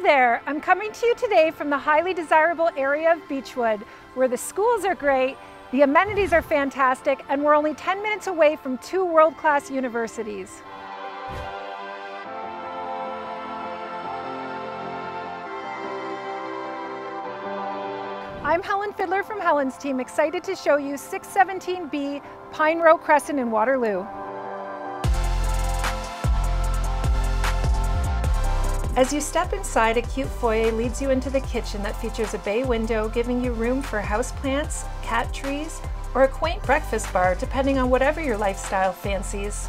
Hello there! I'm coming to you today from the highly desirable area of Beechwood, where the schools are great, the amenities are fantastic, and we're only 10 minutes away from two world-class universities. I'm Helen Fidler from Helen's team, excited to show you 617B Pinerow Crescent in Waterloo. As you step inside, a cute foyer leads you into the kitchen that features a bay window giving you room for houseplants, cat trees, or a quaint breakfast bar depending on whatever your lifestyle fancies.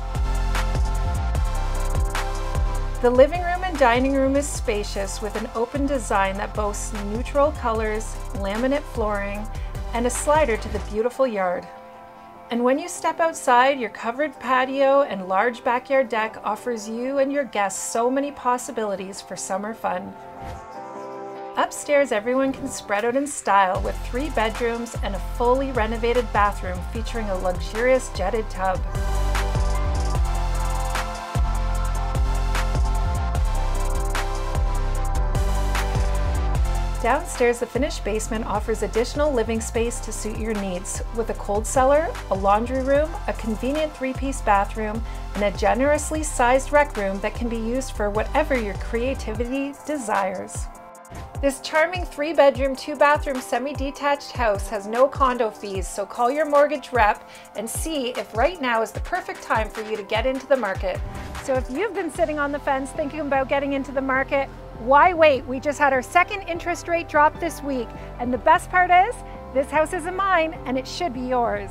The living room and dining room is spacious with an open design that boasts neutral colors, laminate flooring, and a slider to the beautiful yard. And when you step outside, your covered patio and large backyard deck offers you and your guests so many possibilities for summer fun. Upstairs, everyone can spread out in style with three bedrooms and a fully renovated bathroom featuring a luxurious jetted tub. Downstairs, the finished basement offers additional living space to suit your needs, with a cold cellar, a laundry room, a convenient three-piece bathroom, and a generously sized rec room that can be used for whatever your creativity desires. This charming three bedroom, two bathroom semi-detached house has no condo fees, so call your mortgage rep and see if right now is the perfect time for you to get into the market. So if you've been sitting on the fence thinking about getting into the market, why wait? We just had our second interest rate drop this week. And the best part is, this house isn't mine and it should be yours.